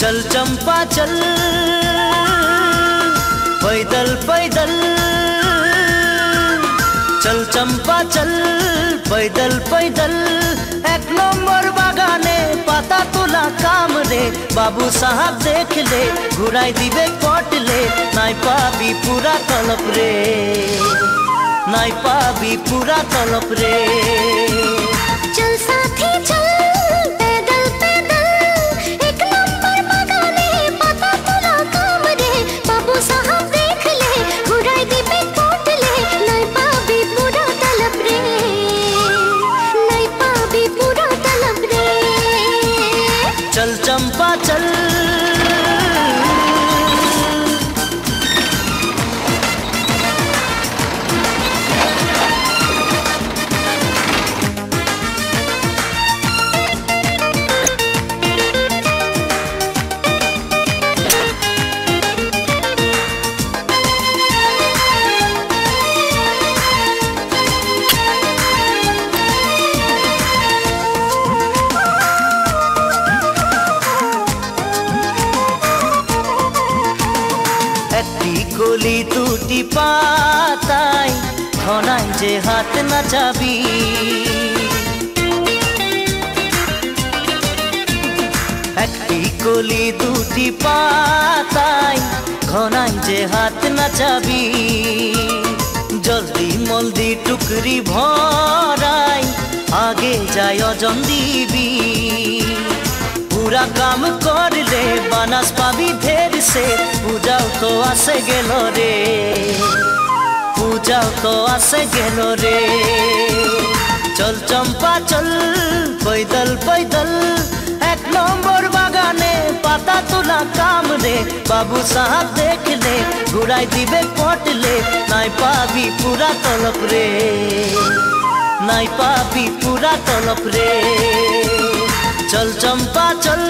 चल चंपा चल पैदल पैदल চল চম্পা চল পৈদল পৈদল এক নম্বর বাগানে পাতা তোলা কাম রে বাবু সাহাব দেখলে ঘুরাই দিবে কটলে নাই পাবি পুরা তলপ রে নাই পাবি পুরা তলপ রে चल चल चंपा चल। কলি দুটি পাতায় ঘনাই যে হাত নাচাবি একটি কলি দুটি পাতায় ঘনাই যে হাত নাচাবি জলদি মলদি টুকরি ভরাই আগে যায় অজন দিবি। পুরা কাম করলে বানাস পাবি ধের সে পূজাও তো আসে গেল রে পূজাও তো আসে গেল রে চল চম্পা চল পৈদল পৈদল এক নম্বর বাগানে পাতা তোলা কাম রে বাবু সাহা দেখলে ঘুরাই দিবে পটলে নাই পাবি পুরা তলপ রে নাই পাবি পুরা তলপ রে চল চম্পা চল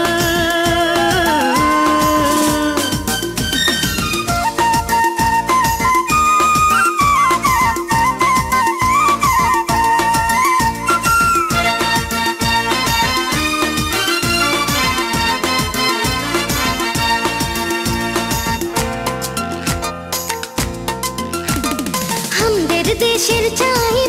আমাদের দেশের চাই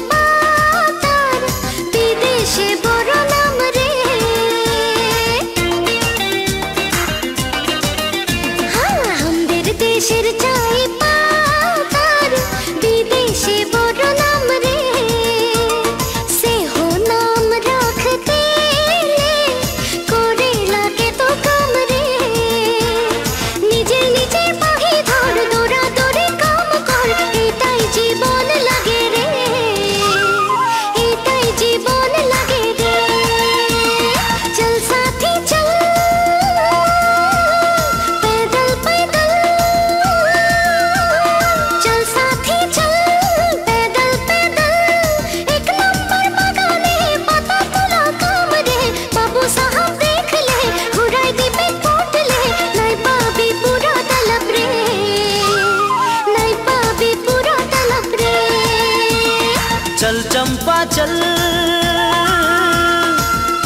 चल चंपा चल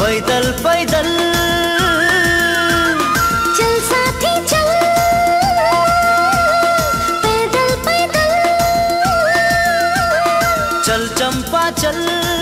पैदल पैदल। चल साथी चल पैदल पैदल। चल चंपा चल।